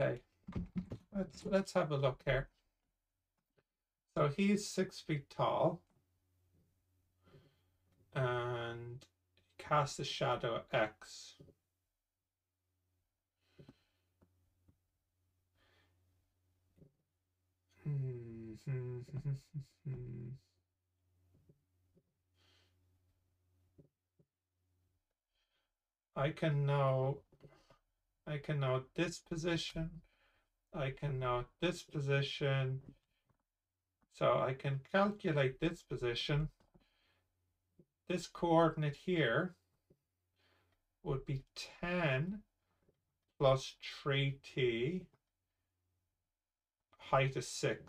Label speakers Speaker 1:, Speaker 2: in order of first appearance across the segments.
Speaker 1: Okay, let's let's have a look here. So he's six feet tall, and casts a shadow X. Hmm. Can now I can note this position. I can note this position. So I can calculate this position. This coordinate here would be 10 plus 3t. Height is 6.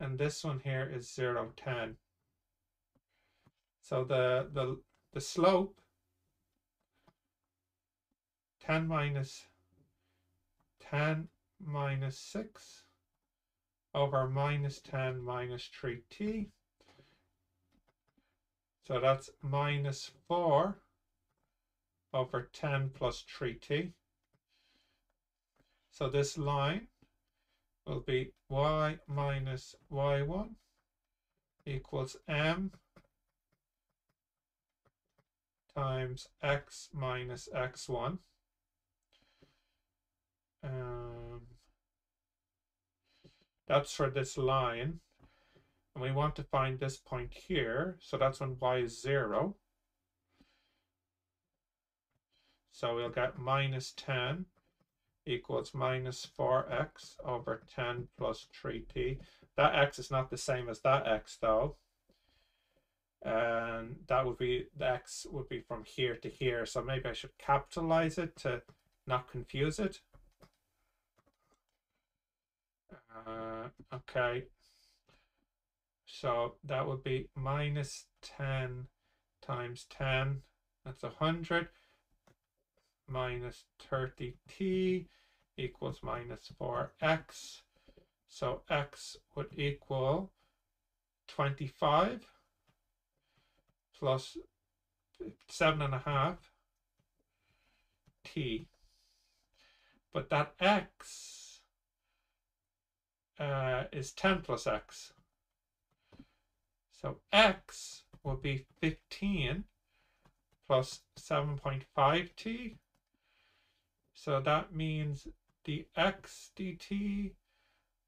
Speaker 1: And this one here is 0, 10. So the, the, the slope 10 minus 10 minus 6 over minus 10 minus 3t. So that's minus 4 over 10 plus 3t. So this line will be y minus y1 equals m times x minus x1. Um, that's for this line. And we want to find this point here. So that's when y is 0. So we'll get minus 10 equals minus 4x over 10 plus 3t. That x is not the same as that x though. And that would be, the x would be from here to here. So maybe I should capitalize it to not confuse it. Uh, okay. So that would be minus 10 times 10. That's 100 minus 30t equals minus 4x. So x would equal 25 plus 7.5 t. But that x uh, is 10 plus x. So x will be 15 plus 7.5t. So that means the x dt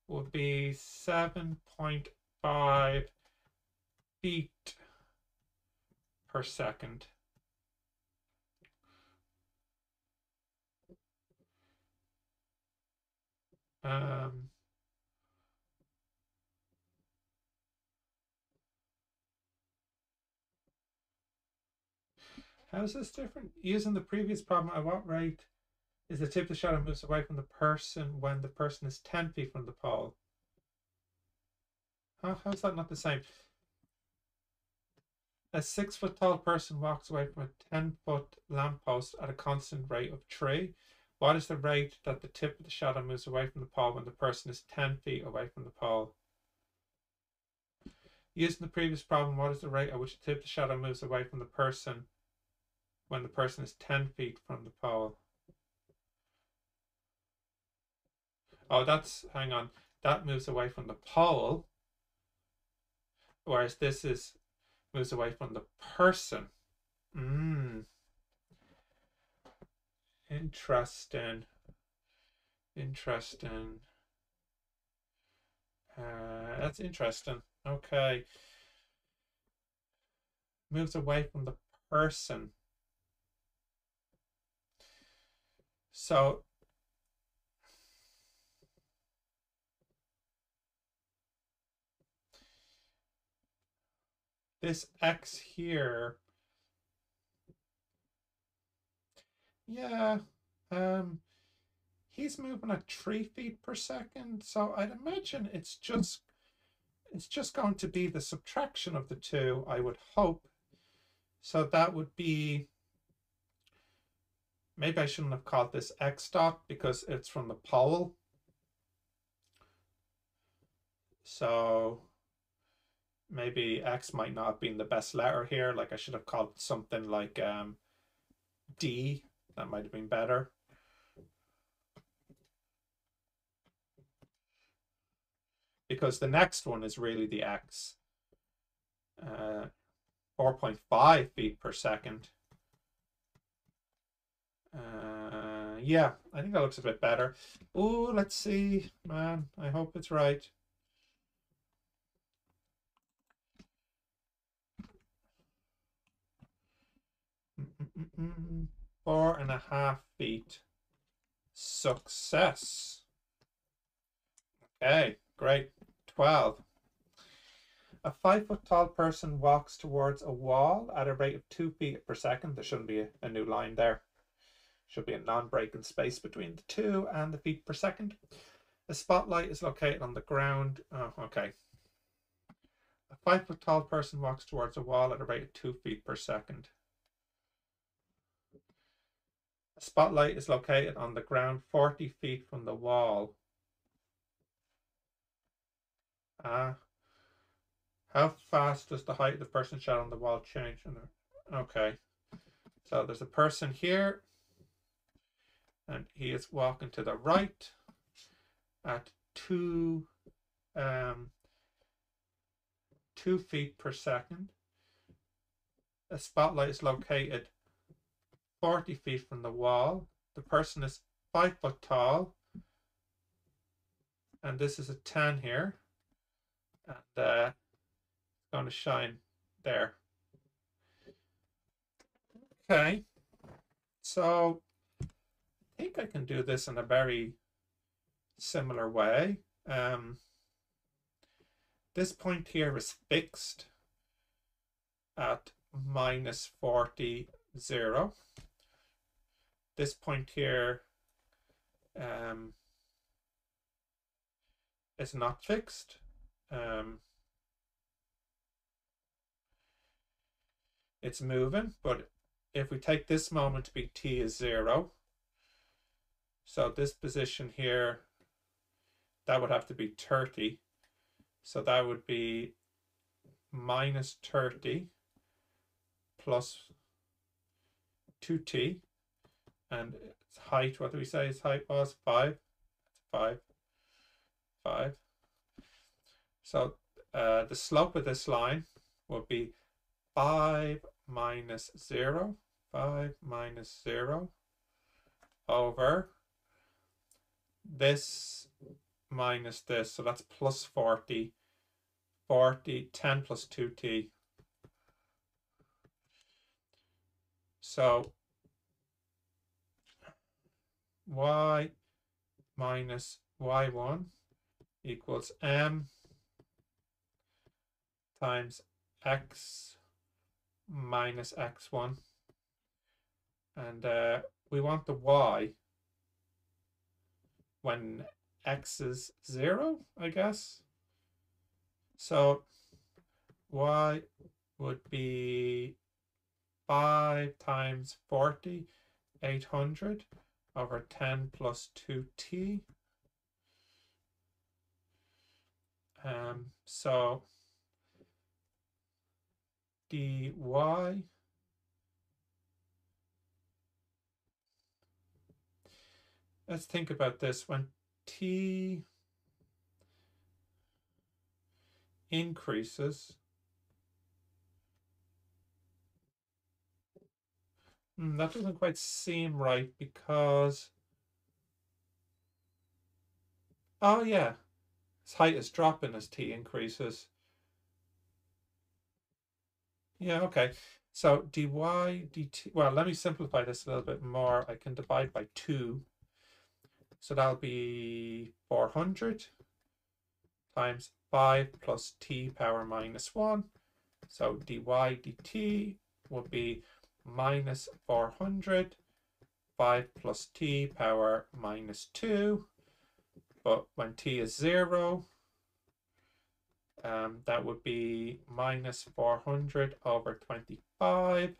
Speaker 1: will be 7.5 feet per second. Um, How is this different? Using the previous problem, at what rate is the tip of the shadow moves away from the person when the person is 10 feet from the pole? How, how's that not the same? A six foot tall person walks away from a 10 foot lamppost at a constant rate of 3. What is the rate that the tip of the shadow moves away from the pole when the person is 10 feet away from the pole? Using the previous problem, what is the rate at which the tip of the shadow moves away from the person when the person is 10 feet from the pole. Oh, that's, hang on, that moves away from the pole, whereas this is, moves away from the person. Mmm. Interesting. Interesting. Uh, that's interesting. Okay. Moves away from the person. So this x here, yeah, um, he's moving at three feet per second. So I'd imagine it's just, it's just going to be the subtraction of the two, I would hope. So that would be Maybe I shouldn't have called this x dot because it's from the pole. So maybe X might not have been the best letter here. Like I should have called something like um, D. That might have been better. Because the next one is really the X. Uh, 4.5 feet per second. Uh, yeah, I think that looks a bit better. Oh, let's see, man. I hope it's right. Four and a half feet. Success. Okay, great. 12. A five foot tall person walks towards a wall at a rate of two feet per second. There shouldn't be a, a new line there. Should be a non-breaking space between the two and the feet per second. A spotlight is located on the ground. Oh, okay. A five foot tall person walks towards a wall at a rate of two feet per second. A spotlight is located on the ground 40 feet from the wall. Ah. How fast does the height of the person shot on the wall change? Okay. So there's a person here. And he is walking to the right at two um, two feet per second. A spotlight is located 40 feet from the wall. The person is five foot tall. And this is a 10 here. And uh, going to shine there. Okay. So think I can do this in a very similar way. Um, this point here is fixed at minus 40, 0 this point here um, is not fixed. Um, it's moving, but if we take this moment to be t is zero, so this position here, that would have to be 30. So that would be minus 30 plus 2t and its height, what do we say its height was? Five. Five. Five. So uh, the slope of this line will be 5 minus 0, 5 minus 0 over this minus this. So that's plus 40, 40, 10 plus 2t. So y minus y1 equals m times x minus x1 and uh, we want the y when x is 0 I guess so y would be 5 times 40 800 over 10 plus 2t. Um, so dy let's think about this when t increases Mm, that doesn't quite seem right because. Oh, yeah. Its height is dropping as t increases. Yeah, okay. So dy dt, well, let me simplify this a little bit more. I can divide by 2. So that'll be 400 times 5 plus t power minus 1. So dy dt would be minus 400, 5 plus t power minus 2. But when t is 0, um, that would be minus 400 over 25,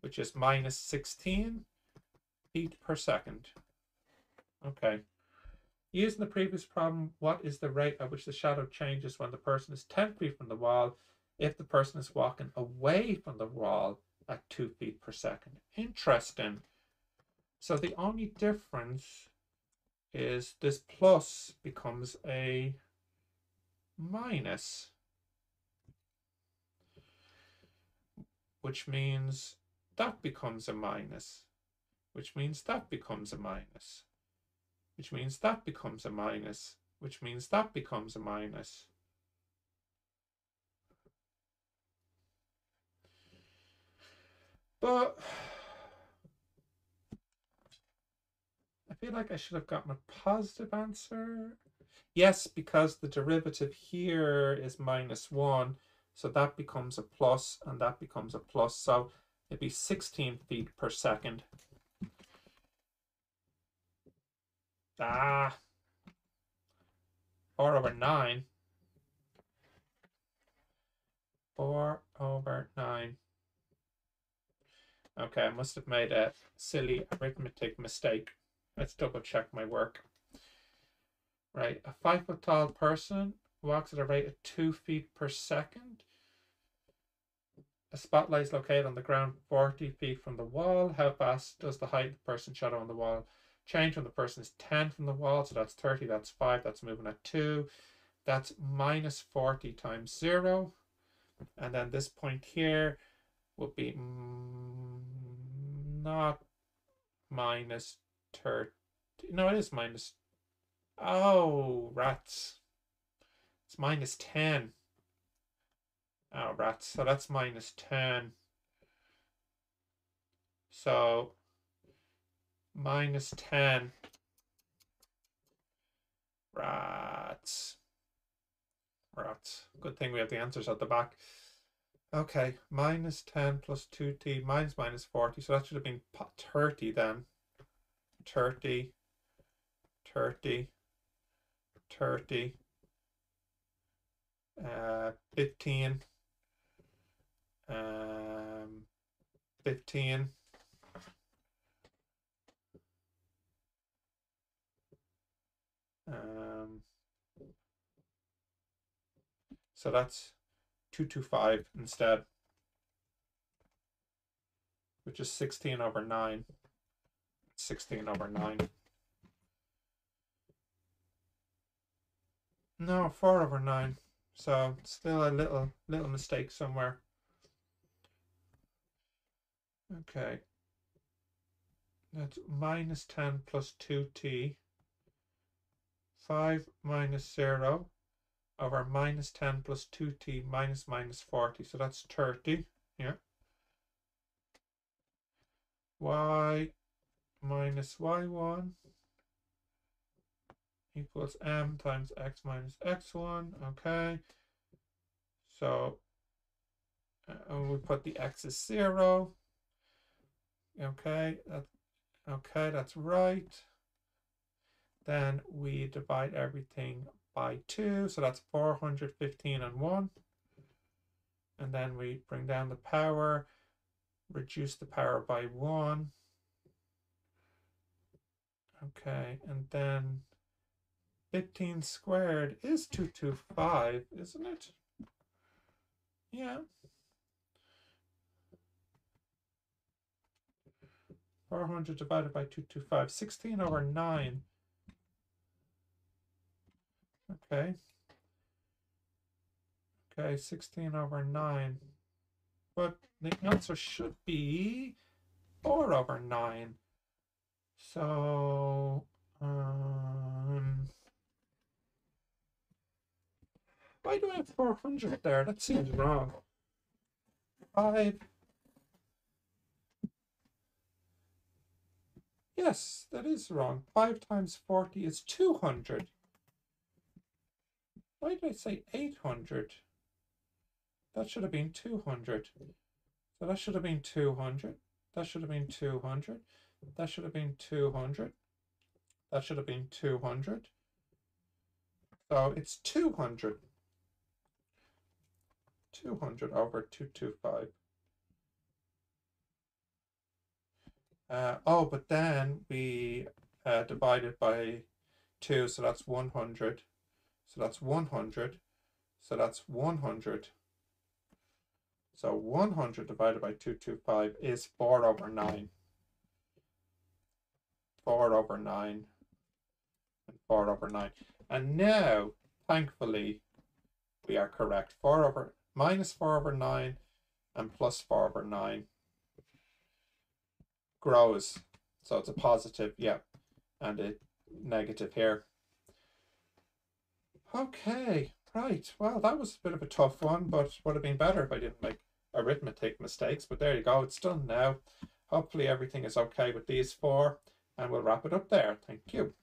Speaker 1: which is minus 16 feet per second. Okay. Using the previous problem, what is the rate at which the shadow changes when the person is 10 feet from the wall if the person is walking away from the wall at 2 feet per second. Interesting. So the only difference is this plus becomes a minus, which means that becomes a minus, which means that becomes a minus, which means that becomes a minus, which means that becomes a minus. But I feel like I should have gotten a positive answer. Yes, because the derivative here is minus 1, so that becomes a plus, and that becomes a plus. So it'd be 16 feet per second. Ah. 4 over 9. 4 over 9. Okay, I must have made a silly arithmetic mistake. Let's double check my work. Right, a five foot tall person walks at a rate of two feet per second. A spotlight is located on the ground 40 feet from the wall. How fast does the height of the person shadow on the wall change when the person is 10 from the wall? So that's 30, that's 5, that's moving at 2. That's minus 40 times 0. And then this point here would be mm, not minus 30. No, it is minus. Oh, rats. It's minus 10. Oh, rats. So that's minus 10. So minus 10. Rats. Rats. Good thing we have the answers at the back. Okay, minus 10 plus 2t minus minus 40. So that should have been 30 then. 30, 30, 30, uh, 15, um, 15, so that's 225 instead, which is 16 over 9. 16 over 9. No, 4 over 9. So still a little little mistake somewhere. Okay. That's minus 10 plus 2t. 5 minus 0 over minus 10 plus 2t minus minus 40. So that's 30. Yeah. y minus y1 equals m times x minus x1. Okay. So uh, we put the x is 0. Okay. That, okay, that's right. Then we divide everything by 2. So that's 415 and 1. And then we bring down the power, reduce the power by 1. Okay, and then 15 squared is 225, isn't it? Yeah. 400 divided by 225, 16 over 9. Okay. Okay, 16 over 9. But the answer should be 4 over 9. So, um, why do I have 400 there? That seems wrong. 5. Yes, that is wrong. 5 times 40 is 200. Why did I say 800? That should have been 200. So that should have been 200. That should have been 200. That should have been 200. That should have been 200. So it's 200. 200 over 225. Uh, oh, but then we uh, divide it by 2, so that's 100. So that's 100. So that's 100. So 100 divided by 225 is 4 over 9. 4 over 9 and 4 over 9. And now, thankfully, we are correct. 4 over minus 4 over 9 and plus 4 over 9 grows. So it's a positive, yeah, and a negative here. Okay, right. Well, that was a bit of a tough one, but would have been better if I didn't make arithmetic mistakes. But there you go, it's done now. Hopefully everything is okay with these four, and we'll wrap it up there. Thank you.